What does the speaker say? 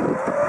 you